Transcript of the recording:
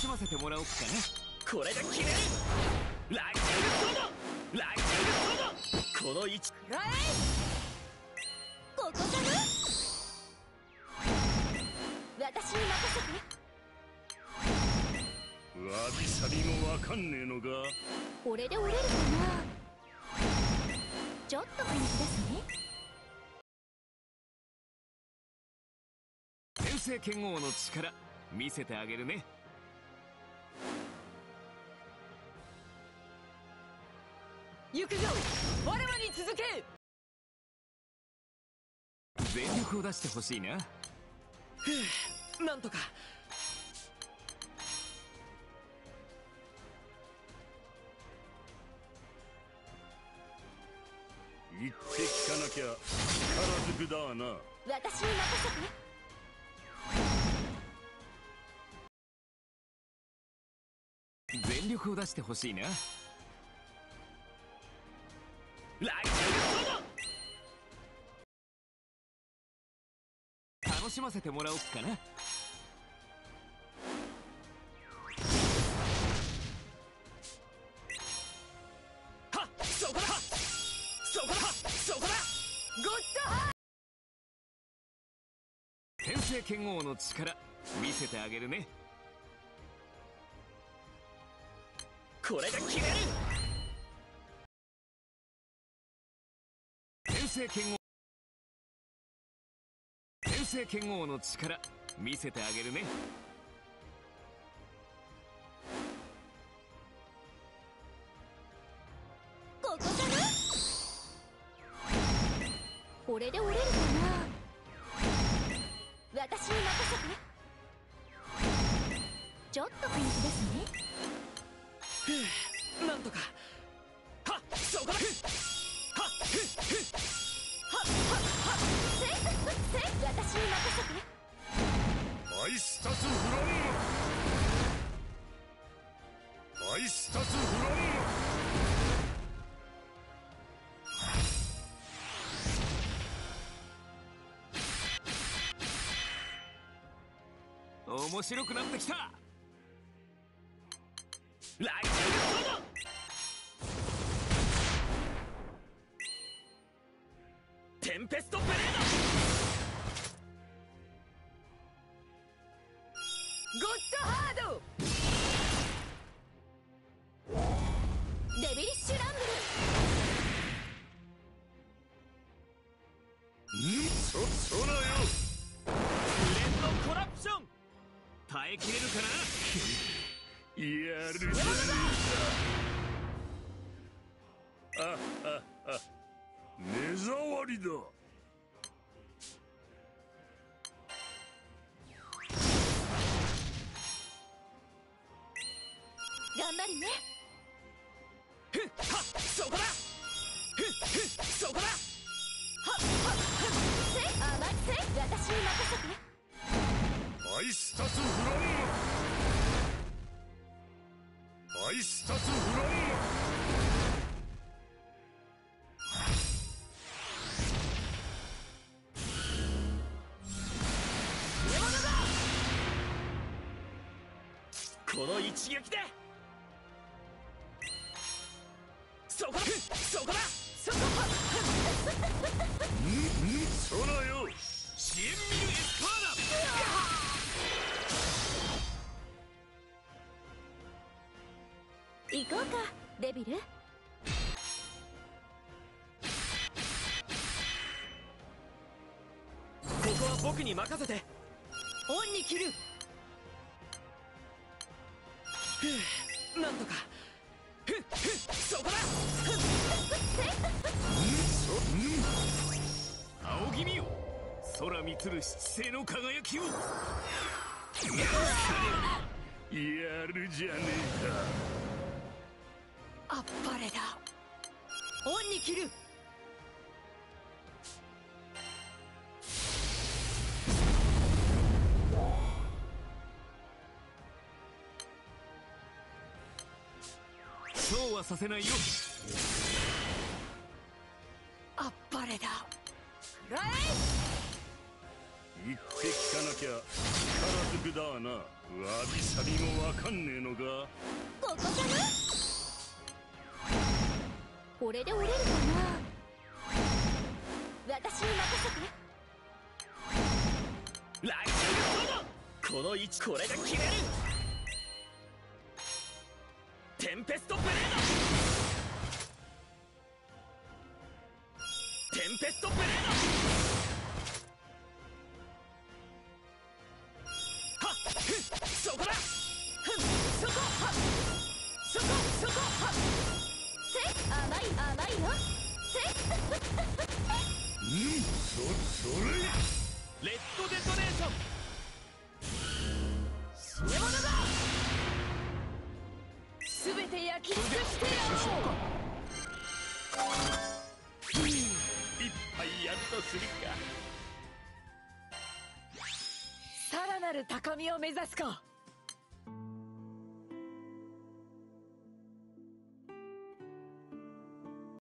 しませてもらおうかなこれで決めるライジングソードライジングソードこの位置くらえここかな私に任せてわびさびもわかんねえのかこれで折れるかなちょっと本気出すね天聖剣王の力見せてあげるね行くぞ。我らに続け。全力を出してほしいな。なんとか。言って聞かなきゃ。力ずくだな。私に任せて。全力を出してほしいな楽しませてもらおうかな。天聖剣王の力見せてあげるね。これで決める。剣王天聖剣王の力見せてあげるね。ここかな？これで折れるかな？私に任せて。ちょっと本気ですね。なんとかアイスタスフランマアイスタスフラン面白くなってきた。ライジング。ソードテンペストブレーゴ耐えきれるかな？やるこの一撃で。そこだ。そこだ。そこそらよ支援ミルエスパー行こうかデビル。ここは僕に任せて。オンに切るふうなんとか。ふっふっそこだ青君よ。空満つる七星の輝きを。やるじゃねあっぱれだ。オンに切るそうはさせないよ。あっぱれだ。くらえって聞かなきゃ力くだわな。わびさびもわかんねえのか。ここかなこれで折れるかな？私に任せて。ライこの位置これが決めるレッドデトネーション死ね者だ全て焼き尽くしてやろう一杯やっとするかさらなる高みを目指すか。